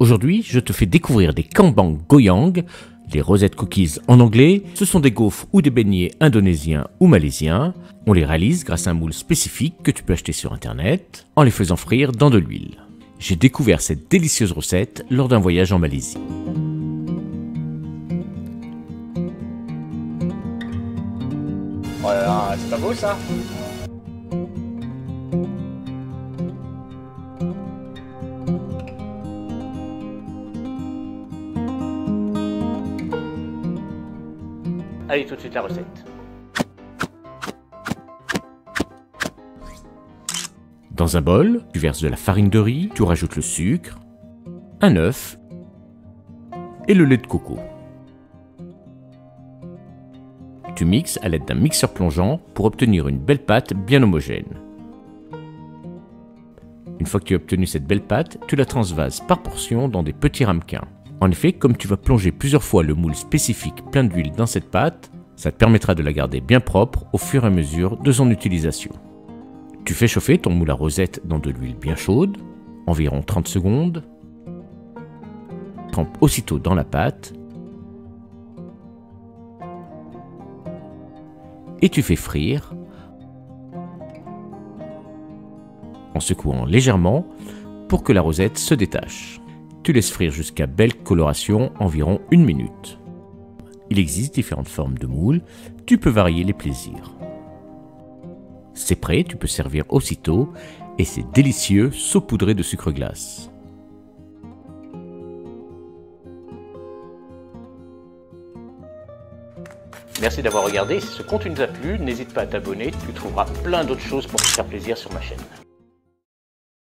Aujourd'hui, je te fais découvrir des kambang goyang, les rosettes cookies en anglais. Ce sont des gaufres ou des beignets indonésiens ou malaisiens. On les réalise grâce à un moule spécifique que tu peux acheter sur internet en les faisant frire dans de l'huile. J'ai découvert cette délicieuse recette lors d'un voyage en Malaisie. Voilà, c'est pas beau ça? Allez, tout de suite la recette. Dans un bol, tu verses de la farine de riz, tu rajoutes le sucre, un œuf et le lait de coco. Tu mixes à l'aide d'un mixeur plongeant pour obtenir une belle pâte bien homogène. Une fois que tu as obtenu cette belle pâte, tu la transvases par portion dans des petits ramequins. En effet, comme tu vas plonger plusieurs fois le moule spécifique plein d'huile dans cette pâte, ça te permettra de la garder bien propre au fur et à mesure de son utilisation. Tu fais chauffer ton moule à rosette dans de l'huile bien chaude, environ 30 secondes. Trempe aussitôt dans la pâte. Et tu fais frire en secouant légèrement pour que la rosette se détache. Tu laisses frire jusqu'à belle coloration, environ une minute. Il existe différentes formes de moules, tu peux varier les plaisirs. C'est prêt, tu peux servir aussitôt, et c'est délicieux saupoudré de sucre glace. Merci d'avoir regardé. Si ce contenu t'a plu, n'hésite pas à t'abonner. Tu trouveras plein d'autres choses pour te faire plaisir sur ma chaîne.